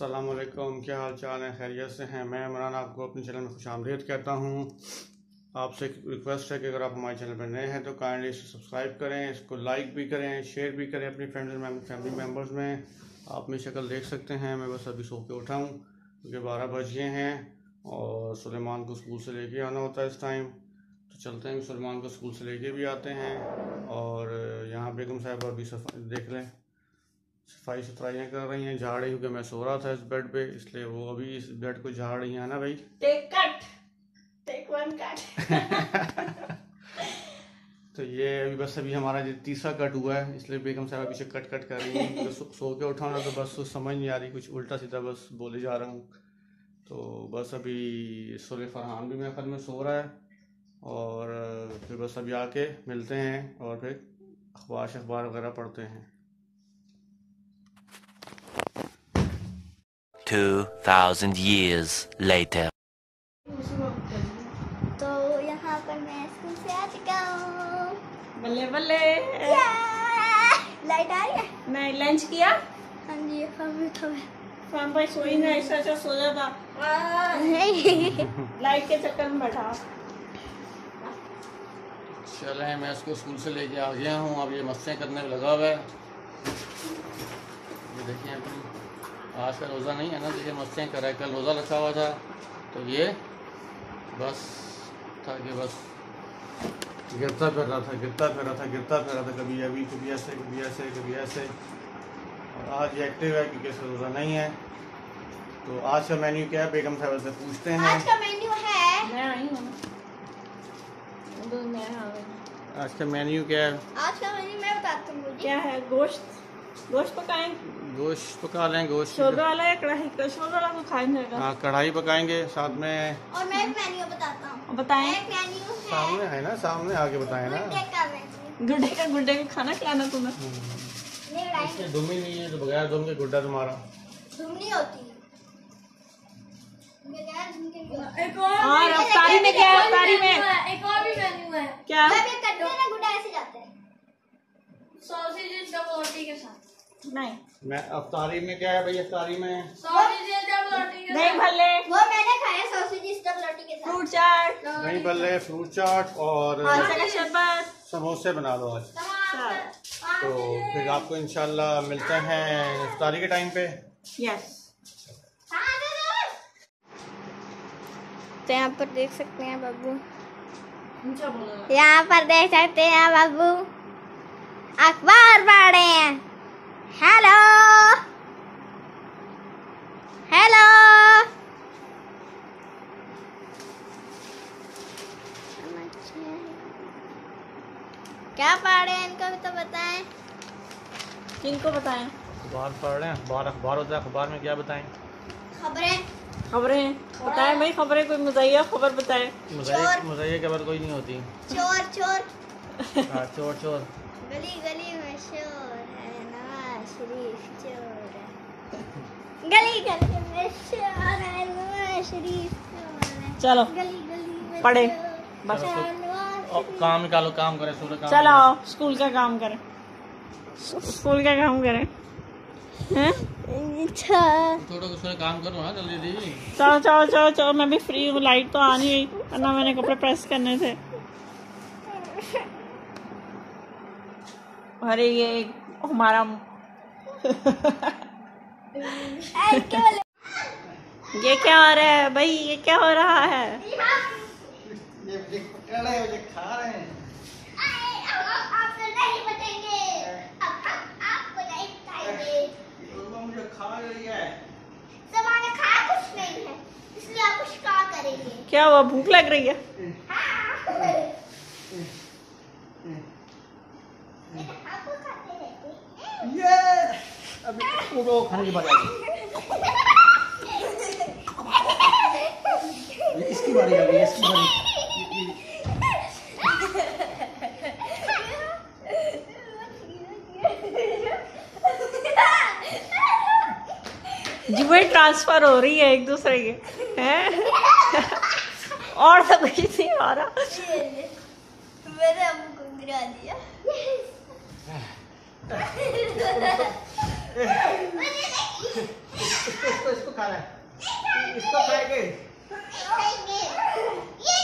क्या हाल चाल है? खैरियत से हैं। मैं इमरान आपको अपने चैनल में खुश आमदीद कहता हूँ। आपसे एक रिक्वेस्ट है कि अगर आप हमारे चैनल पर नए हैं तो काइंडली इसे सब्सक्राइब करें, इसको लाइक भी करें शेयर भी करें अपनी फ्रेंड्स एंड फैमिली मेंबर्स में। आप मेरी शक्ल देख सकते हैं, मैं बस अभी सो के उठा हूँ, क्योंकि बारह बज गए हैं और सुलेमान को स्कूल से लेके आना होता है इस टाइम तो चलते हैं, सुलेमान को स्कूल से लेके भी आते हैं और यहाँ बेगम साहब अभी सफ़ा, देख लें सफ़ाई सुथराइयाँ कर रही हैं झाड़ रही क्योंकि मैं सो रहा था इस बेड पे इसलिए वो अभी इस बेड को झाड़ रही हैं ना भाई? Take cut take one cut तो ये अभी बस अभी हमारा जो तीसरा कट हुआ है इसलिए बेगम साहब पीछे कट कट कर रही हैं। तो सो, सो के उठाना तो बस समझ नहीं आ रही कुछ उल्टा सीधा बस बोले जा रहा हूँ। तो बस अभी सुर फरहान भी मेरे ख्याल में सो रहा है और फिर बस अभी आके मिलते हैं और फिर अखबार शखबार वगैरह पढ़ते हैं। 2,000 years later. तो यहाँ पर मैं स्कूल से आ चुका हूँ। बल्ले बल्ले। लाइट आ रही है? नहीं लंच किया? हाँ जी अभी तो मैं शाम भाई सोई ना ऐसा ऐसा सो जाता लाइट के चक्कर में बैठा। चले मैं इसको स्कूल से लेके आ गया हूँ। अब ये मस्तें करने में लगा हुआ है। ये देखिए अपनी। आज का रोज़ा नहीं है ना देखिए मस्तें कर रहा है। कल रोज़ा रखा हुआ था तो ये बस था कि बस गिरता फिर रहा था गिरता फिर रहा था गिरता फिर रहा था कभी अभी कभी ऐसे कभी ऐसे कभी ऐसे। और आज ये एक्टिव है क्योंकि इसका रोज़ा नहीं है। तो आज का मेन्यू क्या है? बेगम साहब से पूछते हैं। आज का मेन्यू है मैं आई हूँ आज का मेन्यू क्या है? आज का मेन्यू मैं बताती हूँ। क्या है? गोश्त गोश्त पकाएँ? गोश्त पका लें गोश्त शोरबा वाला या कढ़ाई? का शोरबा वाला तो जाएगा हाँ कढ़ाई पकाएँगे साथ में और मैं एक मेन्यू बताता हूँ। बताएँ। एक मेन्यू है। सामने है ना सामने आके बताए ना। गुड्डे का गुड्डे का खाना खिलाना तुम्हें। इसमें दुम ही नहीं है तो बगैर दुम के गुड्डा तुम्हारा। नहीं होती। और अफ्तारी में क्या है? अफ्तारी में। एक और भी मेन्यू है। क्या? जब ये कटते हैं ना गुड्डा ऐसे जाते हैं। सॉसेजेस डबल रोटी के साथ। नहीं। मैं अफ्तारी में क्या है भाई अफ्तारी में? दही भल्ले वो मैंने खाया सॉसेज डबल रोटी के साथ। फ्रूट चाट दही बल्ले फ्रूट चाट और शरबत समोसे बना लो आज। तो फिर आपको इंशाल्लाह मिलते हैं इफ्तारी के टाइम पे। यस तो यहाँ पर देख सकते हैं बाबू। यहाँ पर देख सकते हैं बाबू। अखबार पढ़ रहे हैं। हेलो हेलो क्या पढ़ रहे हैं? इनको भी तो बताएँ। किनको बताएँ? अखबार पढ़ रहे हैं अखबार अखबार होता है अखबार में क्या बताएँ? खबरें? खबरें? बताएँ भाई खबरें कोई मुजैया खबर बताएँ। मुझे मुझे खबर कोई नहीं होती। चोर चोर। हाँ चोर चोर। गली गली में शोर है। शरीफ चोर है गली गली में शोर है शरीफ चोर है चलो गली गली में पढ़े। बस। है काम निकालो काम करें काम चलो स्कूल का काम करें स्कूल का काम करें अच्छा थोड़ा काम करो ना जल्दी जल्दी चलो चलो चलो चलो मैं भी फ्री हूँ लाइट तो आ नहीं गई वरना मैंने कपड़े प्रेस करने थे अरे ये हमारा? ये क्या हो रहा है भाई? ये क्या हो रहा है? ये ये खा रहे हैं क्या हुआ? भूख लग रही है? हाँ। ये तो हैं। वो खाने की बारी आ गई इसकी बारी आ गई इसकी बारी। जुए ट्रांसफ़र हो रही है एक दूसरे के हैं? और सब कुछ नहीं हो रहा। मेरे अम्मू को गिरा दिया इसको इसको खाना है। इसको खाएँगे। ये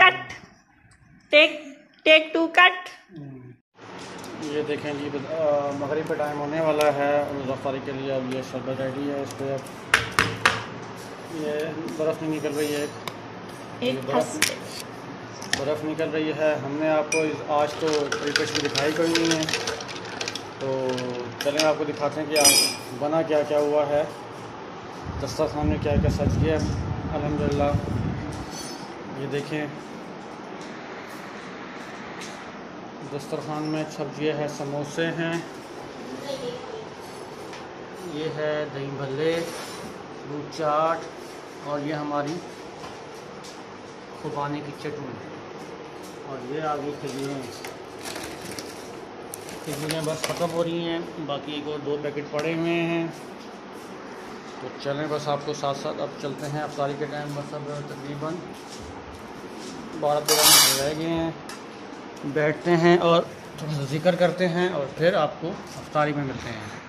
cut. Take take two cut ये देखें जी मगरिब का टाइम होने वाला है। और अफ्तारी के लिए अब ये शरबत रेडी है इस पर अब ये बर्फ़ नहीं निकल रही है। एक ये बर्फ़ निकल रही है। हमने आपको आज तो तरीके से दिखाई कोई नहीं है। तो चलें, आपको दिखाते हैं कि आप बना क्या क्या हुआ है। दस्तरखान में क्या क्या सज गया अल्हम्दुलिल्लाह। ये देखें। दस्तरखान में सब्ज़ियाँ है समोसे हैं। ये है दही भल्ले फ्रूट चाट और ये हमारी खुबानी की चटनी। और ये आ गई खजूरें खजूरें बस ख़त्म हो रही हैं, बाकी एक और दो पैकेट पड़े हुए हैं। तो चलें बस आपको साथ साथ अब चलते हैं। अफ्तारी के टाइम बस अब तकरीबन बारह तेरह मिनट रह गए हैं। बैठते हैं और थोड़ा सा ज़िक्र करते हैं और फिर आपको अफ्तारी में मिलते हैं।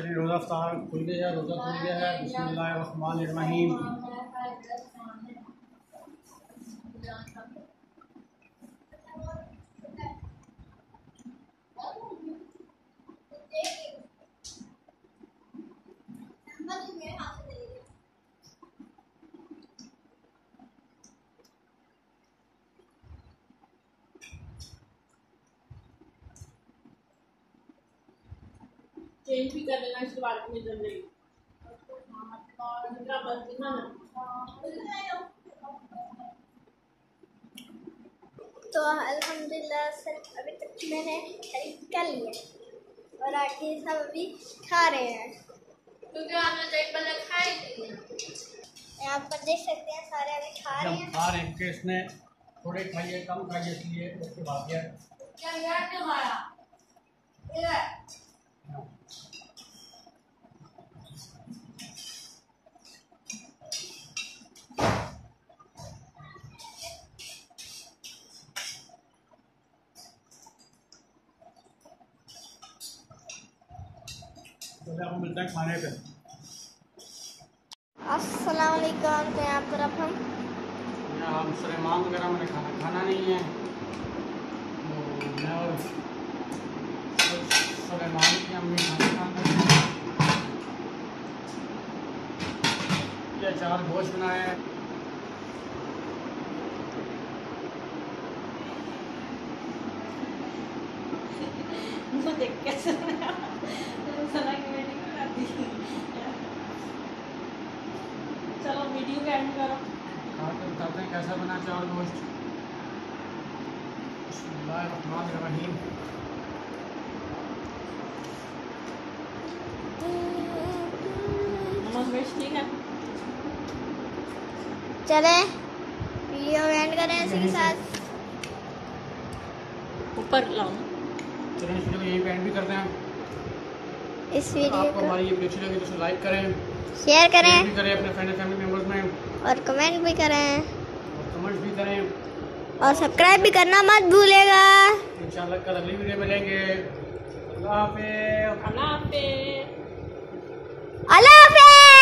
चलिए रोज़ा अफ्तार खुल गया है रोज़ा खुल गया है। बिस्मिल्लाहिर्रहमानिर्रहीम। चेंज भी कर लेना बाद में जल्दी इतना बस ना तो अल्हम्दुलिल्लाह से अभी तक मैंने खरीद कर लिया और आके सब अभी खा रहे हैं। क्योंकि तो एक पहले खाई थी यहाँ पर देख सकते हैं सारे अभी खा रहे हैं। खा रहे हैं इसने थोड़े खाइए कम खाइए इसलिए उसके बाद क्या यार क्या खाया ये मिलता है खाने पे। अस्सलाम वालेकुम तो यहाँ पर अब हम। यहाँ हम सलेमान वगैरह मैंने खाना खाना नहीं है। तो मैं और सलेमान की अम्मी खाना खाना ये अचार गोश्त बनाया है मुझे कैसे सना की बेटी को करती चलो वीडियो का एंड करो। खा के बताते हैं कैसा बना अचार गोश्त है? चले वीडियो एंड करें इसी के साथ। ऊपर लाओ। चलिए इस वीडियो को यहीं पे एंड भी करते हैं। इस वीडियो आपको को हमारी ये वीडियो अच्छी लगी तो लाइक करें। शेयर करें। भी करें अपने फ्रेंड फैमिली मेंबर्स में। और कमेंट भी करें। और कमेंट भी करें। और सब्सक्राइब भी करना मत भूलेगा। इंशाल्लाह कल अगली वीडियो मिलेंगे। अल्लाह हाफिज़। अल्लाह हाफिज़। अल्लाह हाफिज़।